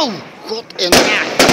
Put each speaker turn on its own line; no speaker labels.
Oh, god en in